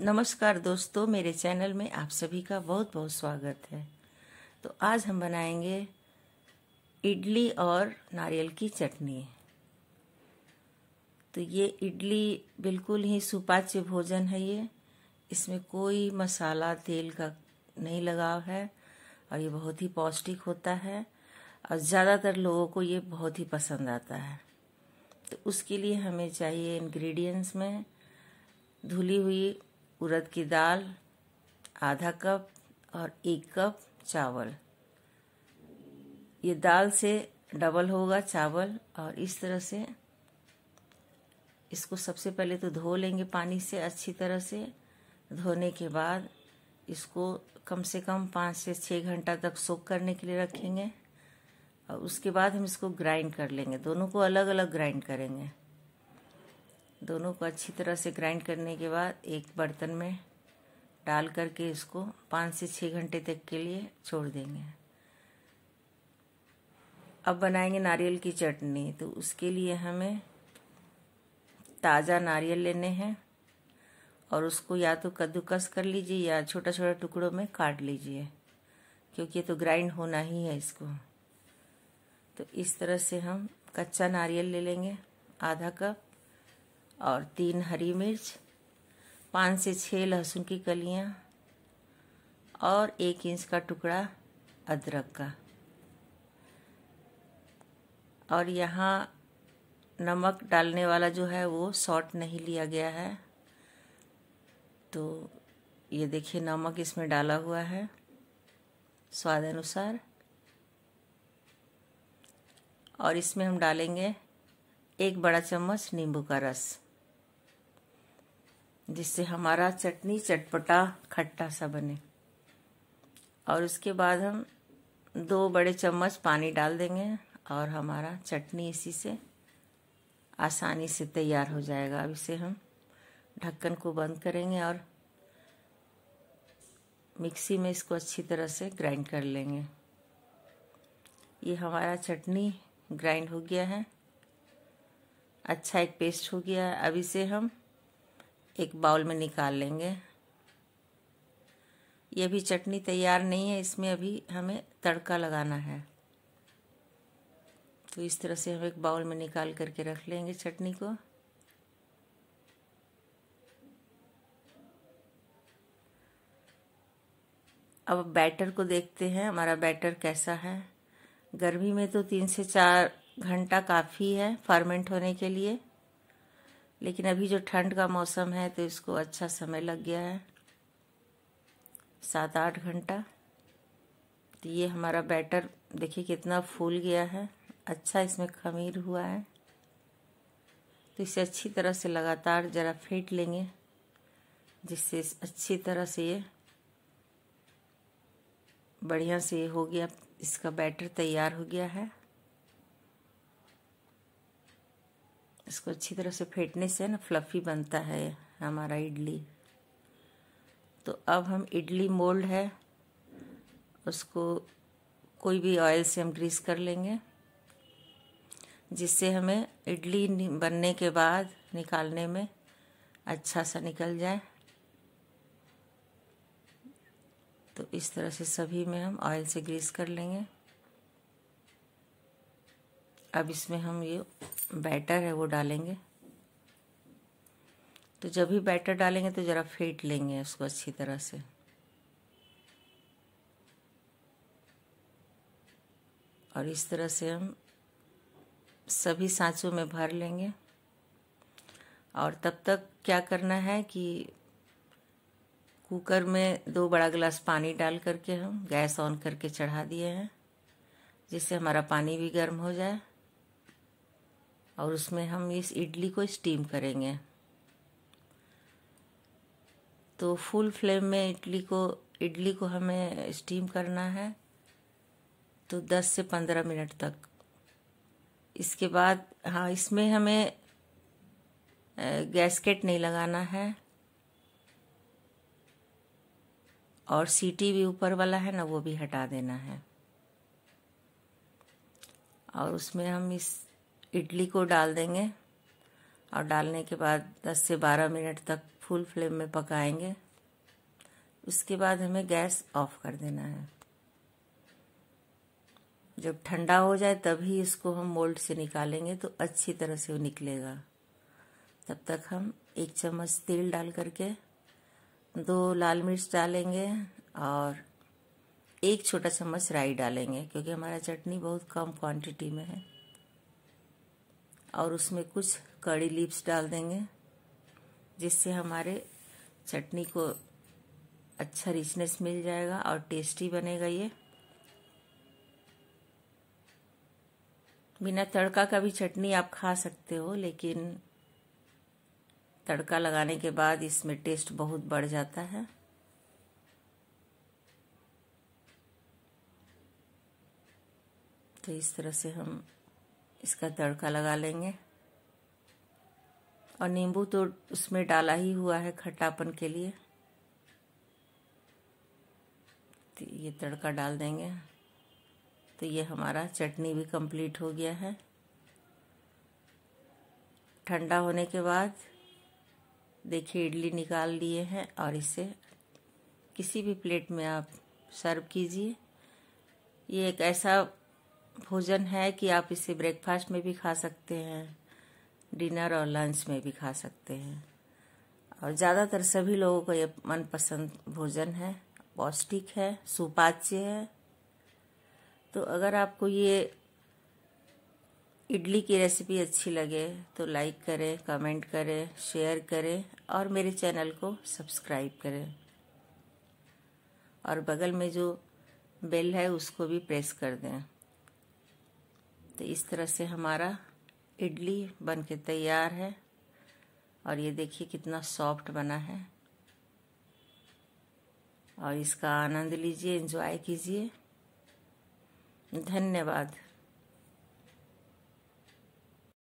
नमस्कार दोस्तों, मेरे चैनल में आप सभी का बहुत बहुत स्वागत है। तो आज हम बनाएँगे इडली और नारियल की चटनी। तो ये इडली बिल्कुल ही सुपाच्य भोजन है ये। इसमें कोई मसाला, तेल का नहीं लगाव है और ये बहुत ही पौष्टिक होता है और ज़्यादातर लोगों को ये बहुत ही पसंद आता है। तो उसके लिए हमें चाहिए इंग्रेडिएंट्स में धुली हुई उड़द की दाल, आधा कप और एक कप चावल। ये दाल से डबल होगा चावल और इस तरह से। इसको सबसे पहले तो धो लेंगे पानी से अच्छी तरह से। धोने के बाद इसको कम से कम पाँच से छः घंटा तक सोख करने के लिए रखेंगे। और उसके बाद हम इसको ग्राइंड कर लेंगे। दोनों को अलग अलग ग्राइंड करेंगे। दोनों को अच्छी तरह से ग्राइंड करने के बाद एक बर्तन में डाल करके इसको पाँच से छः घंटे तक के लिए छोड़ देंगे। अब बनाएँगे नारियल की चटनी तो उसके लिए हमें ताज़ा नारियल लेने हैं और उसको या तो कद्दूकस कर लीजिए या छोटा छोटा टुकड़ों में काट लीजिए, क्योंकि ये तो ग्राइंड होना ही है इसको। तो इस तरह से हम कच्चा नारियल ले लेंगे, आधा कप। और तीन हरी मिर्च, पाँच से छः लहसुन की कलियाँ और एक इंच का टुकड़ा अदरक का। और यहाँ नमक डालने वाला जो है वो सॉल्ट नहीं लिया गया है। तो ये देखिए नमक इसमें डाला हुआ है, स्वाद अनुसार। और इसमें हम डालेंगे एक बड़ा चम्मच नींबू का रस। जिससे हमारा चटनी चटपटा खट्टा सा बने। और उसके बाद हम दो बड़े चम्मच पानी डाल देंगे और हमारा चटनी इसी से आसानी से तैयार हो जाएगा। अब इसे हम ढक्कन को बंद करेंगे और मिक्सी में इसको अच्छी तरह से ग्राइंड कर लेंगे। ये हमारा चटनी ग्राइंड हो गया है। अच्छा एक पेस्ट हो गया है। अब इसे हम एक बाउल में निकाल लेंगे। ये भी चटनी तैयार नहीं है, इसमें अभी हमें तड़का लगाना है। तो इस तरह से हम एक बाउल में निकाल करके रख लेंगे चटनी को। अब बैटर को देखते हैं, हमारा बैटर कैसा है। गर्मी में तो तीन से चार घंटा काफ़ी है फर्मेंट होने के लिए। लेकिन अभी जो ठंड का मौसम है तो इसको अच्छा समय लग गया है। सात आठ घंटा। तो ये हमारा बैटर देखिए कितना फूल गया है। अच्छा इसमें खमीर हुआ है। तो इसे अच्छी तरह से लगातार ज़रा फेंट लेंगे, जिससे अच्छी तरह से ये बढ़िया से हो गया, इसका बैटर तैयार हो गया है। इसको अच्छी तरह से फेंटने से ना फ्लफ़ी बनता है हमारा इडली। तो अब हम इडली मोल्ड है, उसको कोई भी ऑयल से हम ग्रीस कर लेंगे, जिससे हमें इडली बनने के बाद, निकालने में अच्छा सा निकल जाए। तो इस तरह से सभी में हम ऑयल से ग्रीस कर लेंगे। अब इसमें हम ये बैटर है, वो डालेंगे। तो जब भी बैटर डालेंगे तो ज़रा फेंट लेंगे उसको अच्छी तरह से। और इस तरह से हम सभी सांचों में भर लेंगे। और तब तक क्या करना है कि कुकर में दो बड़ा गिलास पानी डाल करके हम गैस ऑन करके चढ़ा दिए हैं, जिससे हमारा पानी भी गर्म हो जाए। और उसमें हम इस इडली को स्टीम करेंगे। तो फुल फ्लेम में इडली को इडली को हमें स्टीम करना है तो 10 से 15 मिनट तक। इसके बाद हाँ इसमें हमें गैसकेट नहीं लगाना है। और सीटी भी ऊपर वाला है ना, वो भी हटा देना है। और उसमें हम इस इडली को डाल देंगे और डालने के बाद 10 से 12 मिनट तक फुल फ्लेम में पकाएँगे। उसके बाद हमें गैस ऑफ़ कर देना है। जब ठंडा हो जाए तभी इसको हम मोल्ड से निकालेंगे तो अच्छी तरह से वो निकलेगा। तब तक हम एक चम्मच तेल डाल करके दो लाल मिर्च डालेंगे और एक छोटा चम्मच राई डालेंगे, क्योंकि हमारा चटनी बहुत कम क्वांटिटी में है। और उसमें कुछ कड़ी लीव्स डाल देंगे, जिससे हमारे चटनी को अच्छा रिचनेस मिल जाएगा और टेस्टी बनेगा ये। बिना तड़का का भी चटनी आप खा सकते हो, लेकिन तड़का लगाने के बाद इसमें टेस्ट बहुत बढ़ जाता है। तो इस तरह से हम इसका तड़का लगा लेंगे। और नींबू तो उसमें डाला ही हुआ है खट्टापन के लिए। तो ये तड़का डाल देंगे। तो ये हमारा चटनी भी कंप्लीट हो गया है। ठंडा होने के बाद देखिए इडली निकाल लिए हैं और इसे किसी भी प्लेट में आप सर्व कीजिए। ये एक ऐसा भोजन है कि आप इसे ब्रेकफास्ट में भी खा सकते हैं डिनर और लंच में भी खा सकते हैं। और ज़्यादातर सभी लोगों का ये मनपसंद भोजन है, पौष्टिक है, सुपाच्य है। तो अगर आपको ये इडली की रेसिपी अच्छी लगे तो लाइक करें कमेंट करें शेयर करें और मेरे चैनल को सब्सक्राइब करें। और बगल में जो बेल है, उसको भी प्रेस कर दें। तो इस तरह से हमारा इडली बन के तैयार है। और ये देखिए कितना सॉफ्ट बना है। और इसका आनंद लीजिए, एंजॉय कीजिए। धन्यवाद।